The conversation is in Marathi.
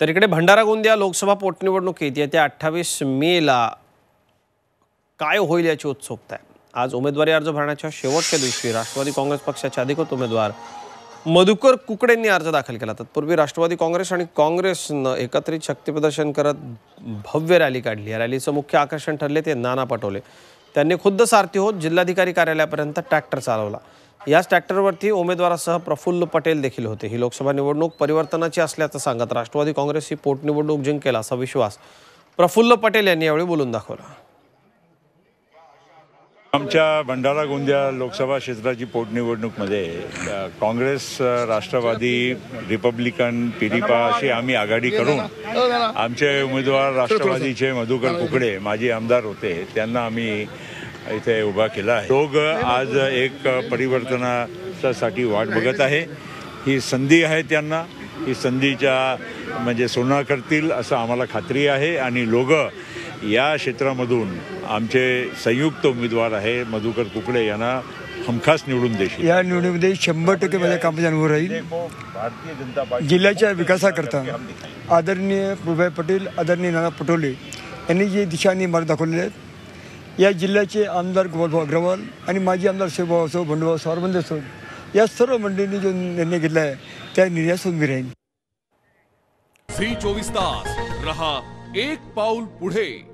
तर इकडे भंडारा गोंदिया लोकसभा पोटनिवडणुकीत येत्या अठ्ठावीस मेला काय होईल याची उत्सुकता आहे. आज उमेदवारी अर्ज भरण्याच्या शेवटच्या दिवशी राष्ट्रवादी काँग्रेस पक्षाचे अधिकृत उमेदवार मधुकर कुकडेंनी अर्ज दाखल केला. तत्पूर्वी राष्ट्रवादी काँग्रेस आणि काँग्रेसनं एकत्रित शक्तीप्रदर्शन करत भव्य रॅली काढली. या रॅलीचं मुख्य आकर्षण ठरले ते नाना पटोले. त्यांनी खुद्द सारथी होत जिल्हाधिकारी कार्यालयापर्यंत ट्रॅक्टर चालवला. याच ट्रॅक्टरवरती उमेदवारासह प्रफुल्ल पटेल देखील होते. ही लोकसभा निवडणूक परिवर्तनाची असल्याचं सांगत राष्ट्रवादी काँग्रेस ही पोटनिवडणूक जिंकेल असा विश्वास प्रफुल्ल पटेल यांनी यावेळी बोलून दाखवला. आमच्या भंडारा गोंदिया लोकसभा क्षेत्राची पोटनिवडणूकमध्ये काँग्रेस राष्ट्रवादी रिपब्लिकन पिडिपा अशी आम्ही आघाडी करून आमचे उमेदवार राष्ट्रवादीचे मधुकर कुकडे माजी आमदार होते त्यांना आम्ही इथे उभा केला आहे. लोक आज एक परिवर्तनासाठी वाट बघत आहे. ही संधी आहे त्यांना ही संधीच्या म्हणजे सोना करतील असं आम्हाला खात्री आहे. आणि लोक या क्षेत्रामधून आमचे संयुक्त उमेदवार आहे मधुकर कुकडे यांना हमखास निवडून देशील. या निवडणुकीमध्ये शंभर टक्के माझ्या कामाचा अनुभव राहील. भारतीय जनता पार्टी जिल्ह्याच्या विकासाकरता आदरणीय प्रभाई पटेल आदरणीय नाना पटोले यांनी जी दिशा आणि मार्ग दाखवलेले आहेत. या जिल्ह्याचे आमदार गोपालभाऊ अग्रवाल आणि माजी आमदार शिवभाऊ असो बंडूभाऊ सावरबंद असो या सर्व मंडळींनी जो निर्णय घेतला आहे त्या निर्णयासोबत मी राहीन. झी चोवीस तास रहा एक पाऊल पुढे.